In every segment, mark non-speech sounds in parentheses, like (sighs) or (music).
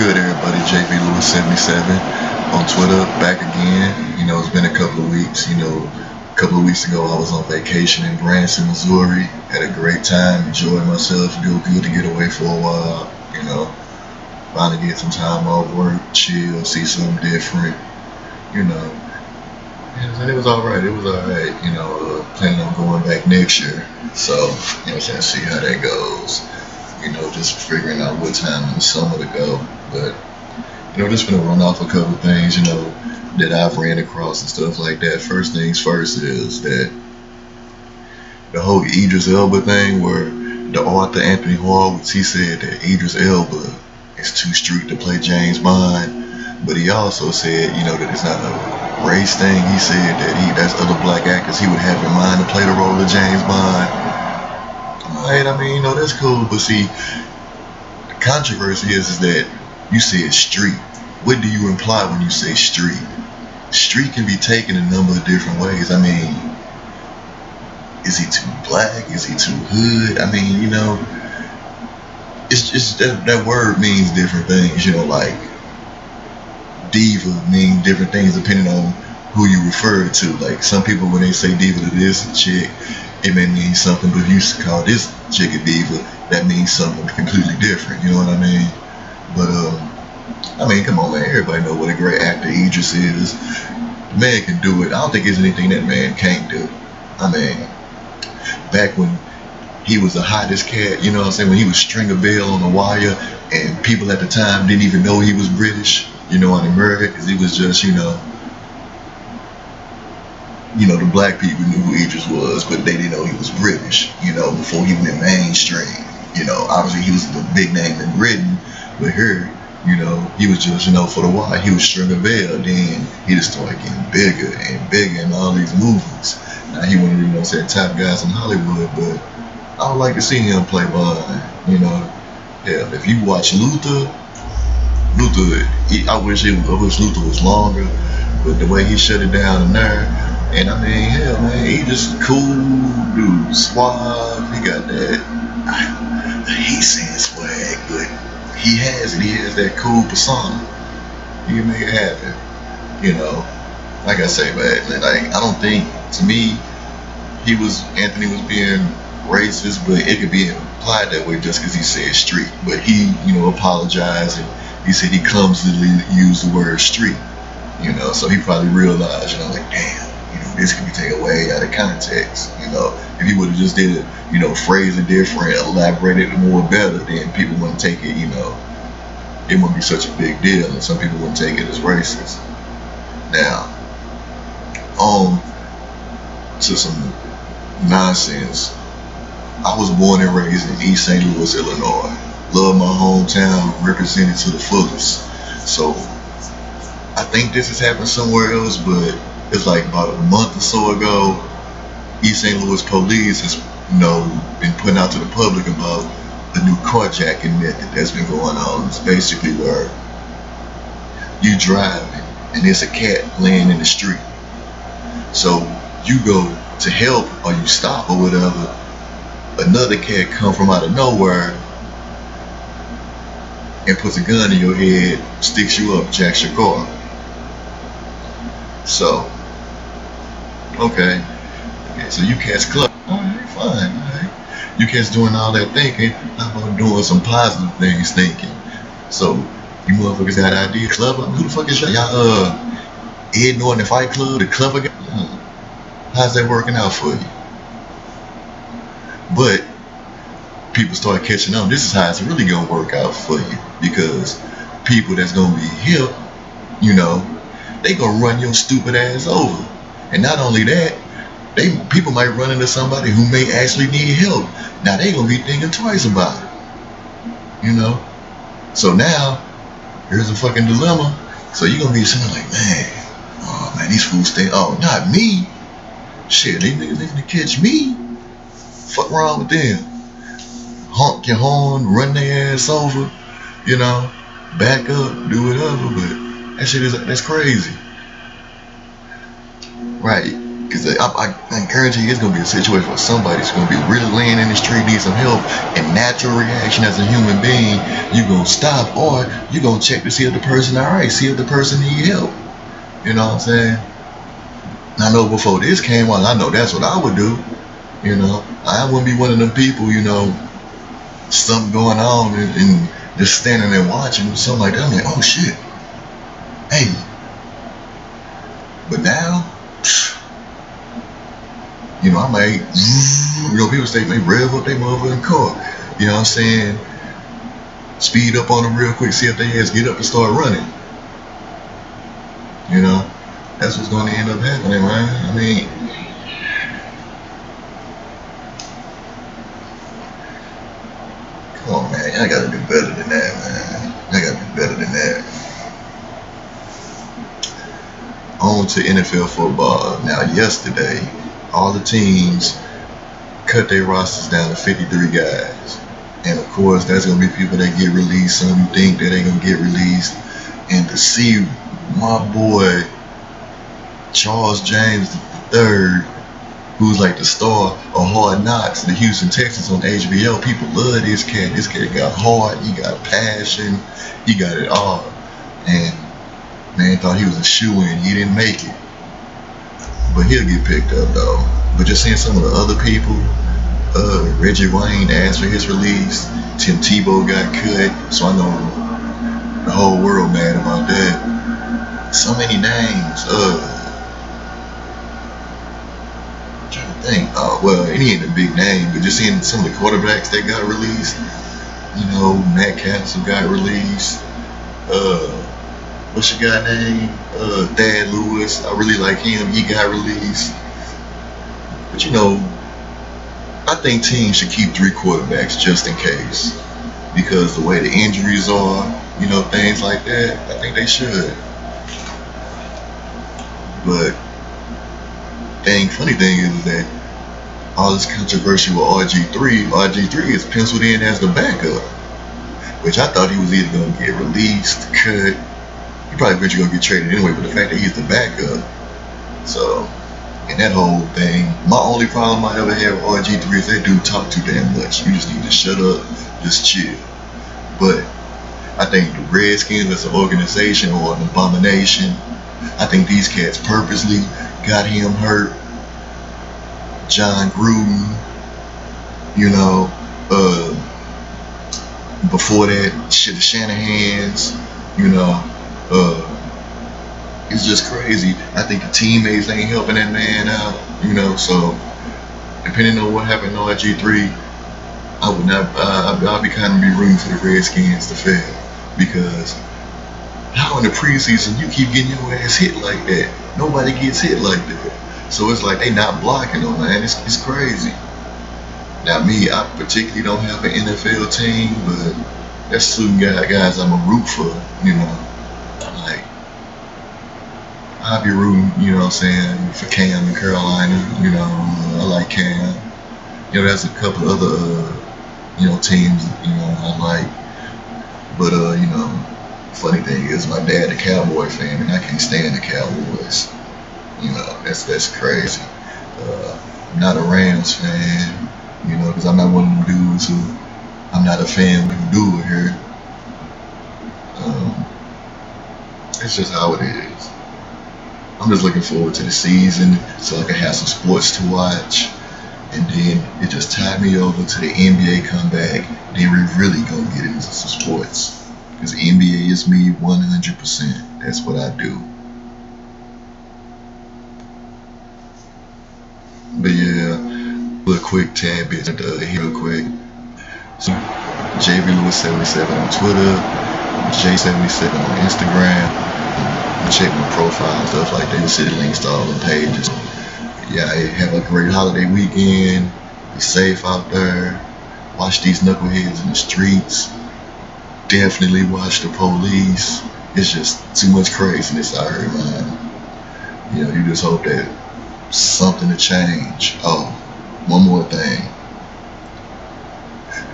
good, everybody? JV Lewis 77 on Twitter, back again. You know, it's been a couple of weeks. You know, a couple of weeks ago, I was on vacation in Branson, Missouri. Had a great time, enjoyed myself. Feel good to get away for a while. You know, finally get some time off work, chill, see something different. You know, it was all right. It was all right. You know, uh, planning on going back next year. So, you know I'm? See how that goes you know, just figuring out what time in the summer to go. But, you know, just gonna run off a couple things, you know, that I've ran across and stuff like that. First things first is that the whole Idris Elba thing where the author Anthony Horowitz, he said that Idris Elba is too street to play James Bond. But he also said, you know, that it's not a race thing. He said that he that's other black actors he would have in mind to play the role of James Bond right, I mean, you know, that's cool. But see, the controversy is, is that you said street. What do you imply when you say street? Street can be taken a number of different ways. I mean, is he too black? Is he too hood? I mean, you know, it's just that, that word means different things. You know, like diva means different things depending on who you refer to. Like some people, when they say diva to this chick, it may mean something, but if you call this chick a diva, that means something completely different. You know what I mean? But um, I mean, come on, man. Everybody know what a great actor Idris is. Man can do it. I don't think there's anything that man can't do. I mean, back when he was the hottest cat, you know what I'm saying? When he was Stringer Bell on the wire, and people at the time didn't even know he was British, you know, in America, because he was just, you know, you know, the black people knew who Idris was, but they didn't know he was British, you know, before he went mainstream. You know, obviously he was the big name in Britain, but here, you know, he was just, you know, for the while, he was Stringer Bell. Then he just started getting bigger and bigger in all these movies. Now he one of the, top guys in Hollywood, but I would like to see him play Bond, you know. Hell, if you watch Luther, Luther, he, I wish it, I wish Luther was longer, but the way he shut it down in there, and I mean, hell, man, he just cool dude, suave. He got that. I hate saying swag, but he has it. He has that cool persona. He make it happen. You know, like I say, man, like I don't think to me he was Anthony was being racist, but it could be implied that way just because he said street. But he, you know, apologized and he said he clumsily used the word street. You know, so he probably realized, you know, like damn this can be taken way out of context. You know, if he would have just did it, you know, phrase it different, elaborated it more better, then people wouldn't take it. You know, it wouldn't be such a big deal, and some people wouldn't take it as racist. Now, on to some nonsense. I was born and raised in East St. Louis, Illinois. Love my hometown, represented to the fullest. So I think this has happened somewhere else, but it's like about a month or so ago, East St. Louis police has, you know, been putting out to the public about a new carjacking method that's been going on. It's basically where you driving and there's a cat laying in the street. So you go to help or you stop or whatever, another cat come from out of nowhere and puts a gun in your head, sticks you up, jacks your car. So Okay. Okay, so you cats club. Alright, fine. Alright. You cats doing all that thinking. How about doing some positive things thinking? So, you motherfuckers got ideas. Club, who the fuck is y'all? Y'all, uh, Ed Norton Fight Club, the club? Hmm. How's that working out for you? But, people start catching on. This is how it's really gonna work out for you because people that's gonna be hip, you know, they gonna run your stupid ass over. And not only that, they people might run into somebody who may actually need help. Now they gonna be thinking twice about it. You know? So now, here's a fucking dilemma. So you're gonna be saying like, man, oh man, these fools think, oh, not me. Shit, they niggas ain't gonna catch me. Fuck wrong with them. Honk your horn, run their ass over, you know, back up, do whatever, but that shit is that's crazy. Right. Because I, I, I guarantee you it's going to be a situation where somebody's going to be really laying in the street, need some help, and natural reaction as a human being, you're going to stop or you're going to check to see if the person all right, see if the person need help. You know what I'm saying? I know before this came on, I know that's what I would do. You know, I wouldn't be one of them people, you know, something going on and, and just standing there watching something like that. I'm like, oh shit. Hey. But now, you know, I might, you know, people say, they rev up their motherfucking car. You know what I'm saying? Speed up on them real quick, see if they ass get up and start running. You know, that's what's going to end up happening, man. I mean, come on, man. I gotta do better than that, man. I gotta do better than that. On to NFL football. Now, yesterday, all the teams cut their rosters down to 53 guys. And of course, that's going to be people that get released. Some you think that they're going to get released. And to see my boy, Charles James III, who's like the star of Hard Knocks, the Houston Texans on HBO, people love this cat. This cat got heart, he got passion, he got it all. And man thought he was a shoe in. He didn't make it but he'll get picked up though. But just seeing some of the other people, uh, Reggie Wayne asked for his release. Tim Tebow got cut, so I know the whole world mad about that. So many names. Uh, I'm trying to think. Uh, well, he ain't a big name, but just seeing some of the quarterbacks that got released. You know, Matt Cassel got released. Uh, what's your guy name? Uh, Thad Lewis. I really like him. He got released. But you know, I think teams should keep three quarterbacks just in case. Because the way the injuries are, you know, things like that, I think they should. But thing, funny thing is that all this controversy with RG3, RG3 is penciled in as the backup. Which I thought he was either to get released, cut, probably eventually gonna get traded anyway, but the fact that he's the backup, so and that whole thing, my only problem I ever had with RG3 is that dude talk too damn much. You just need to shut up, just chill. But I think the Redskins as an organization or an abomination, I think these cats purposely got him hurt. John Gruden, you know, uh, before that, shit, the Shanahan's, you know, uh, it's just crazy. I think the teammates ain't helping that man out, you know. So depending on what happened to RG3, I would not. Uh, I'll be kind of be rooting for the Redskins to fail because how in the preseason you keep getting your ass hit like that? Nobody gets hit like that. So it's like they not blocking them, man. It's, it's crazy. Now me, I particularly don't have an NFL team, but that's certain guys I'm a root for, you know. I'll be rooting, you know what I'm saying, for Cam in Carolina. You know, I like Cam. You know, there's a couple other, uh, you know, teams, you know, I like. But, uh, you know, funny thing is my dad a Cowboy fan and I can't stand the Cowboys. You know, that's that's crazy. Uh, I'm not a Rams fan, you know, because I'm not one of them dudes who, I'm not a fan who do it here. Um, it's just how it is. I'm just looking forward to the season so I can have some sports to watch. And then it just tied me over to the NBA comeback. Then we really gonna get into some sports. Because NBA is me 100%. That's what I do. But yeah, a quick tad bit uh, real quick. So, JV Lewis 77 on Twitter, J77 on Instagram check my profile and stuff like that. City links to all the pages. Yeah, have a great holiday weekend. Be safe out there. Watch these knuckleheads in the streets. Definitely watch the police. It's just too much craziness out here, man. You know, you just hope that something to change. Oh, one more thing.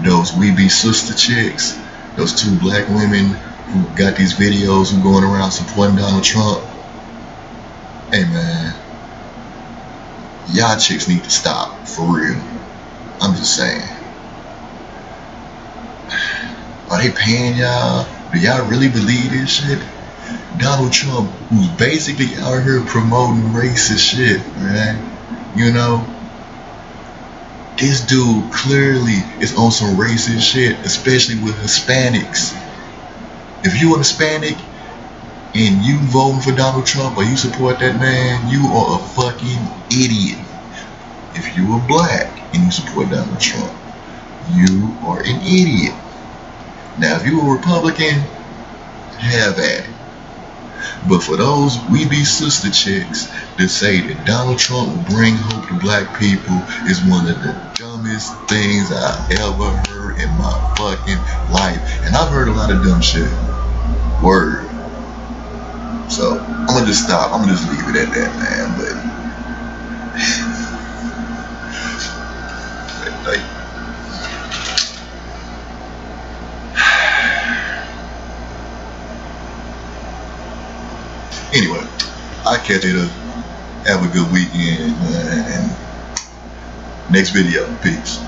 Those we be sister chicks, those two black women who got these videos who going around supporting Donald Trump. Hey man, y'all chicks need to stop for real. I'm just saying. Are they paying y'all? Do y'all really believe this shit? Donald Trump, who's basically out here promoting racist shit, man. You know? This dude clearly is on some racist shit, especially with Hispanics. If you a Hispanic and you voting for Donald Trump or you support that man, you are a fucking idiot. If you are black and you support Donald Trump, you are an idiot. Now, if you are a Republican, have at it. But for those we be sister chicks that say that Donald Trump will bring hope to black people is one of the dumbest things I ever heard in my fucking life. And I've heard a lot of dumb shit. Word. So I'm gonna just stop. I'm gonna just leave it at that, man. But (sighs) like (sighs) anyway, I catch you later. Have a good weekend. And next video. Peace.